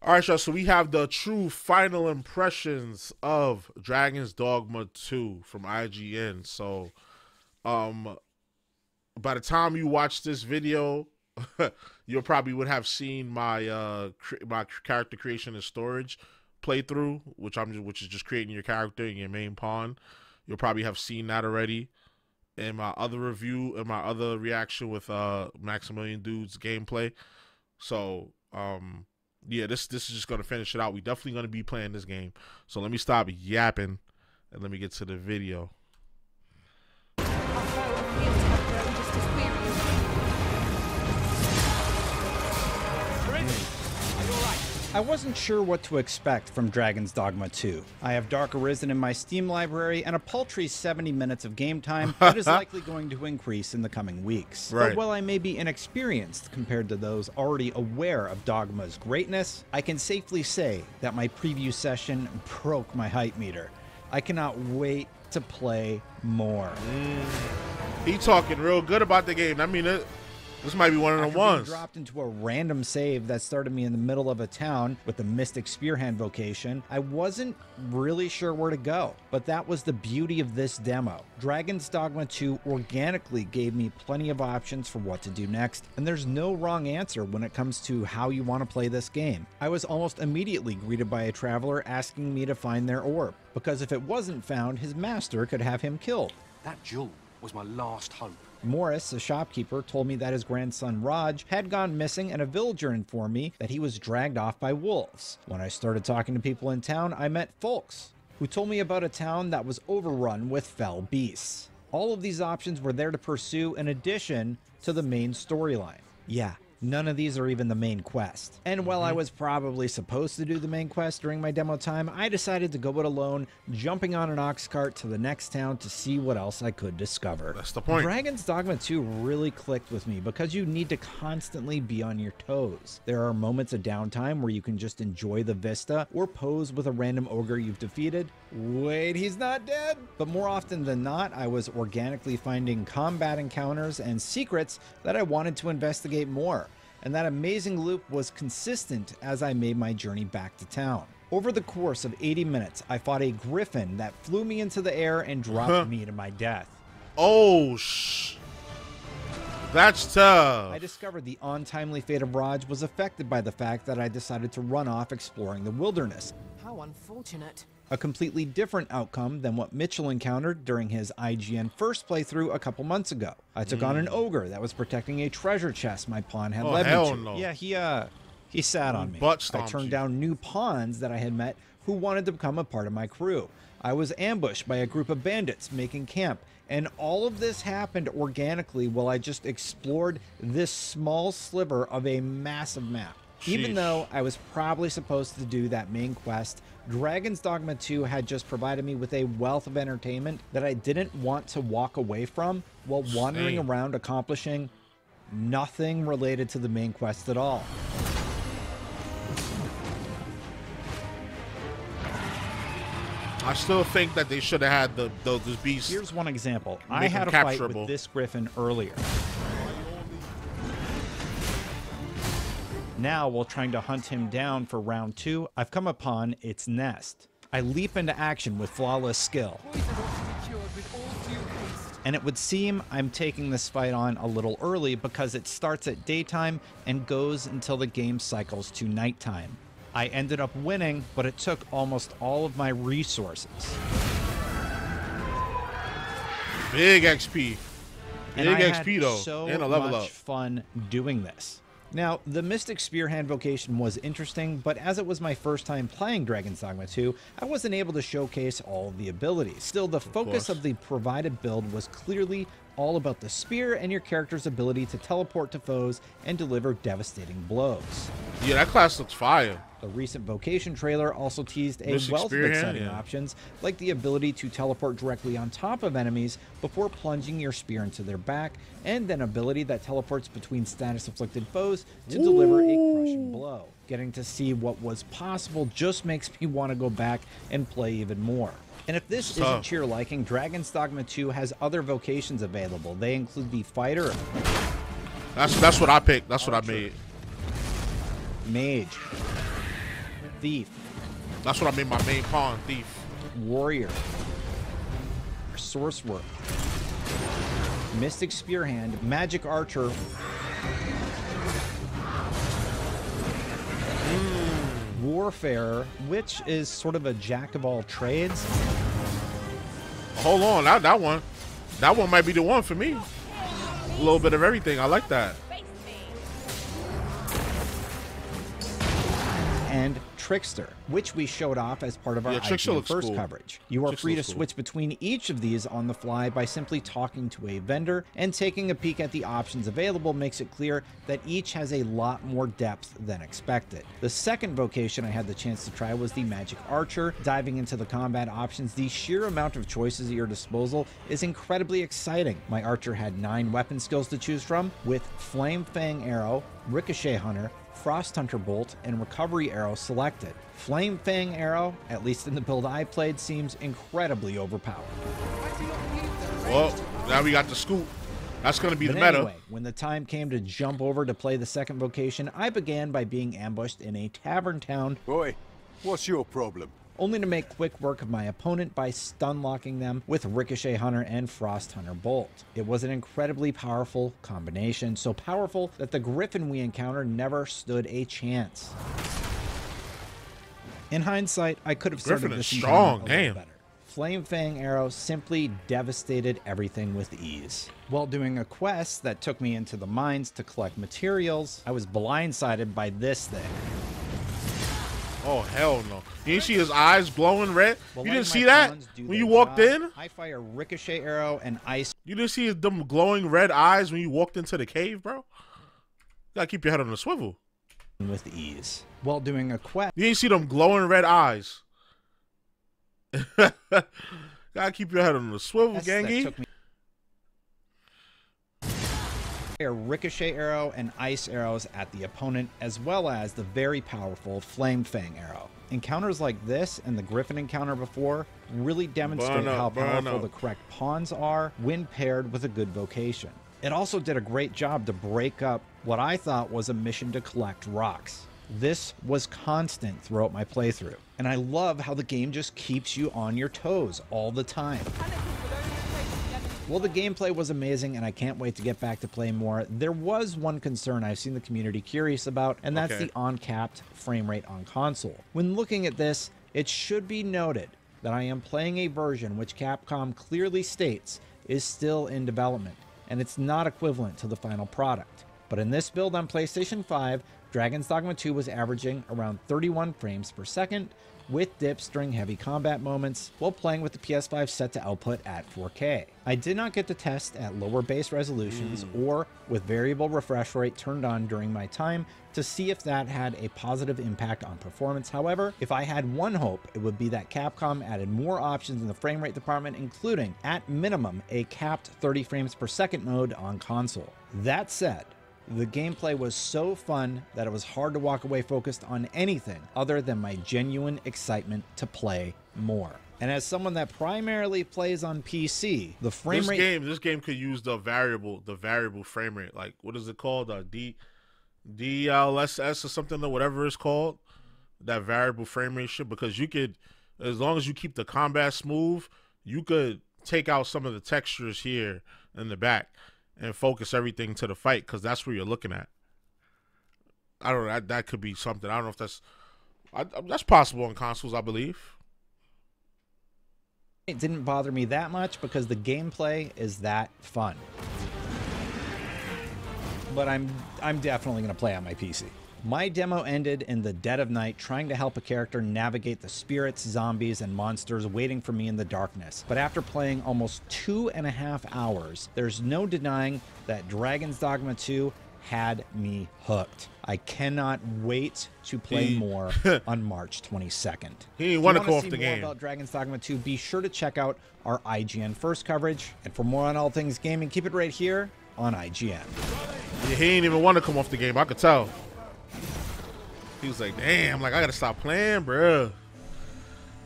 All right, y'all. So we have the true final impressions of Dragon's Dogma 2 from IGN. So, um, by the time you watch this video, you'll probably would have seen my uh my character creation and storage playthrough, which I'm just, which is just creating your character and your main pawn. You'll probably have seen that already in my other review and my other reaction with uh Maximilian Dood's gameplay. So, um yeah, this this is just gonna finish it out. We definitely gonna be playing this game. So let me stop yapping and let me get to the video. I wasn't sure what to expect from Dragon's Dogma 2. I have Dark Arisen in my Steam library and a paltry 70 minutes of game time that is likely going to increase in the coming weeks. Right. But while I may be inexperienced compared to those already aware of Dogma's greatness, I can safely say that my preview session broke my hype meter. I cannot wait to play more. Mm. He talking real good about the game. I mean, it, this might be one of the After being ones. dropped into a random save that started me in the middle of a town with the Mystic Spearhand vocation, I wasn't really sure where to go. But that was the beauty of this demo. Dragon's Dogma 2 organically gave me plenty of options for what to do next, and there's no wrong answer when it comes to how you want to play this game. I was almost immediately greeted by a traveler asking me to find their orb, because if it wasn't found, his master could have him killed. That jewel was my last hope. Morris, a shopkeeper, told me that his grandson Raj had gone missing, and a villager informed me that he was dragged off by wolves. When I started talking to people in town, I met folks who told me about a town that was overrun with fell beasts. All of these options were there to pursue in addition to the main storyline. Yeah, None of these are even the main quest. And while I mm-hmm. was probably supposed to do the main quest during my demo time, I decided to go it alone, jumping on an ox cart to the next town to see what else I could discover. That's the point. Dragon's Dogma 2 really clicked with me because you need to constantly be on your toes. There are moments of downtime where you can just enjoy the vista or pose with a random ogre you've defeated. Wait, he's not dead? But more often than not, I was organically finding combat encounters and secrets that I wanted to investigate more. And that amazing loop was consistent as I made my journey back to town. Over the course of 80 minutes, I fought a griffin that flew me into the air and dropped me to my death. Oh, sh. That's tough. I discovered the untimely fate of Raj was affected by the fact that I decided to run off exploring the wilderness, How unfortunate. a completely different outcome than what Mitchell encountered during his IGN first playthrough a couple months ago. I took on an ogre that was protecting a treasure chest my pawn had Hmm. Oh, led hell me to. no. Yeah, he uh he sat on me. butt I turned you. down new pawns that I had met who wanted to become a part of my crew. I was ambushed by a group of bandits making camp, and all of this happened organically while I just explored this small sliver of a massive map. Even though I was probably supposed to do that main quest, Dragon's Dogma 2 had just provided me with a wealth of entertainment that I didn't want to walk away from while wandering Same. around accomplishing nothing related to the main quest at all. I still think that they should have had the those, those beasts. Here's one example. I had a fight with this griffin earlier. Now, while trying to hunt him down for round two, I've come upon its nest. I leap into action with flawless skill. And it would seem I'm taking this fight on a little early because it starts at daytime and goes until the game cycles to nighttime. I ended up winning, but it took almost all of my resources. Big XP. Big XP though, So and a level much up. fun doing this. Now, the Mystic Spearhand vocation was interesting, but as it was my first time playing Dragon's Dogma 2, I wasn't able to showcase all the abilities. Still, the focus course. of the provided build was clearly all about the spear and your character's ability to teleport to foes and deliver devastating blows. Yeah, that class looks fire. The recent Vocation trailer also teased a wealth of exciting yeah. options, like the ability to teleport directly on top of enemies before plunging your spear into their back, and an ability that teleports between status afflicted foes to deliver a crushing blow. Getting to see what was possible just makes me want to go back and play even more. And if this So- isn't your liking, Dragon's Dogma 2 has other vocations available. They include the Fighter, That's that's what I picked. That's what I made. Mage, Thief, That's what I made my main pawn, thief. Warrior, Sorcerer, Mystic Spearhand, Magic Archer, hmm. Warfarer, which is sort of a jack of all trades. Hold on, that that one, that one might be the one for me. A little bit of everything. I like that. and Trickster, which we showed off as part of our Yeah, IGN first cool. coverage. You are Trickster free to cool. switch between each of these on the fly by simply talking to a vendor and taking a peek at the options available makes it clear that each has a lot more depth than expected. The second vocation I had the chance to try was the Magic Archer. Diving into the combat options, the sheer amount of choices at your disposal is incredibly exciting. My Archer had nine weapon skills to choose from, with Flame Fang Arrow, Ricochet Hunter, Frost Hunter Bolt, and Recovery Arrow selected. Flame Fang Arrow, at least in the build I played, seems incredibly overpowered. Well, now we got the scoop. That's gonna be But the meta. anyway, when the time came to jump over to play the second vocation, I began by being ambushed in a tavern town Boy, what's your problem? Only to make quick work of my opponent by stun locking them with Ricochet Hunter and Frost Hunter Bolt. It was an incredibly powerful combination, so powerful that the Griffin we encountered never stood a chance. In hindsight, I could have started Griffin is this strong, a little damn. better. Flame Fang Arrow simply devastated everything with ease. While doing a quest that took me into the mines to collect materials, I was blindsided by this thing. Oh hell no! You didn't see his eyes glowing red. Well, you didn't see that when you walked job, in. I fire ricochet arrow and ice You didn't see them glowing red eyes when you walked into the cave, bro. You gotta keep your head on the swivel. with ease. While doing a quest You didn't see them glowing red eyes. gotta keep your head on the swivel, that gangy. A ricochet arrow and ice arrows at the opponent, as well as the very powerful flame fang arrow. Encounters like this and the griffin encounter before really demonstrate up, how powerful the correct pawns are when paired with a good vocation. It also did a great job to break up what I thought was a mission to collect rocks. This was constant throughout my playthrough, and I love how the game just keeps you on your toes all the time. Well, the gameplay was amazing, and I can't wait to get back to play more. There was one concern I've seen the community curious about, and that's Okay. the uncapped frame rate on console. When looking at this, it should be noted that I am playing a version which Capcom clearly states is still in development, and it's not equivalent to the final product. But in this build on PlayStation 5, Dragon's Dogma 2 was averaging around 31 frames per second, with dips during heavy combat moments while playing with the PS5 set to output at 4K. I did not get to test at lower base resolutions hmm. or with variable refresh rate turned on during my time to see if that had a positive impact on performance. However, if I had one hope, it would be that Capcom added more options in the frame rate department, including, at minimum, a capped 30 frames per second mode on console. That said, the gameplay was so fun that it was hard to walk away focused on anything other than my genuine excitement to play more. And as someone that primarily plays on PC, the frame This rate game, this game could use the variable, the variable frame rate. Like what is it called? Uh, D, DLSS or something or whatever it's called. That variable frame rate shit. Because you could, as long as you keep the combat smooth, you could take out some of the textures here in the back and focus everything to the fight because that's where you're looking at. I don't know. That, that could be something. I don't know if that's I, that's possible on consoles. I believe. it didn't bother me that much because the gameplay is that fun. But I'm I'm definitely going to play on my PC. My demo ended in the dead of night trying to help a character navigate the spirits, zombies, and monsters waiting for me in the darkness. But after playing almost two and a half hours, there's no denying that Dragon's Dogma 2 had me hooked. I cannot wait to play He- more on March 22nd. He didn't If you wanna wanna off see the more game. About Dragon's Dogma 2, be sure to check out our IGN first coverage. And for more on all things gaming, keep it right here on IGN. Yeah, he ain't even want to come off the game. I could tell. He was like, "Damn, like I gotta stop playing, bruh."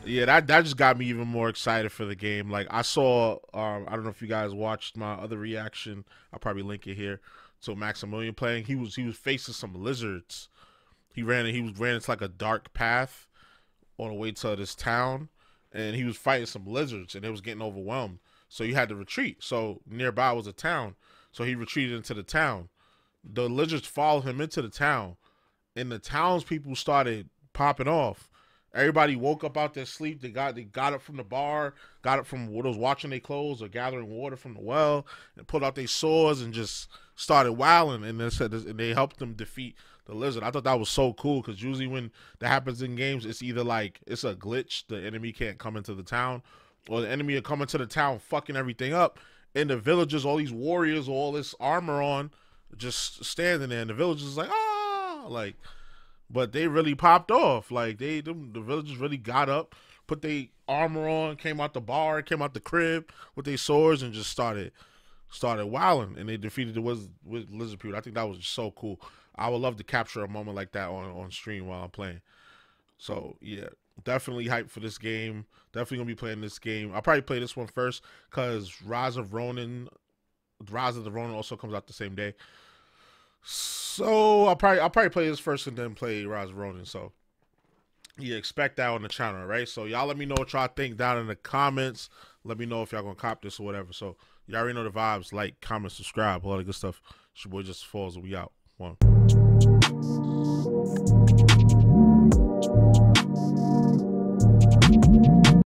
Yeah, that that just got me even more excited for the game. Like I saw, um, I don't know if you guys watched my other reaction. I'll probably link it here. So Maximilian playing, he was he was facing some lizards he ran he was ran into like a dark path on the way to this town, and he was fighting some lizards, and it was getting overwhelmed. So you had to retreat. So nearby was a town, so he retreated into the town. The lizards followed him into the town, and the townspeople started popping off. Everybody woke up out their sleep. They got they got up from the bar, got up from what was watching their clothes or gathering water from the well, and pulled out their swords and just started wailing. And they said and they helped them defeat the lizard. I thought that was so cool because usually when that happens in games, it's either like it's a glitch, the enemy can't come into the town, or the enemy are coming to the town, fucking everything up. And the villagers, all these warriors, all this armor on, just standing there, and the villagers like oh, ah, like. But they really popped off. Like they, them, the villagers really got up, put their armor on, came out the bar, came out the crib with their swords, and just started started wilding. And they defeated the Wiz- with lizard people. I think that was so cool. I would love to capture a moment like that on on stream while I'm playing. So yeah, definitely hyped for this game. Definitely gonna be playing this game. I'll probably play this one first because Rise of Ronin, Rise of the Ronin also comes out the same day. So I'll probably I'll probably play this first and then play Rise of Ronin. So you expect that on the channel, right? So y'all let me know what y'all think down in the comments. Let me know if y'all gonna cop this or whatever. So y'all already know the vibes. Like, comment, subscribe, all that good stuff. Your boy Justice Falls. We out. One.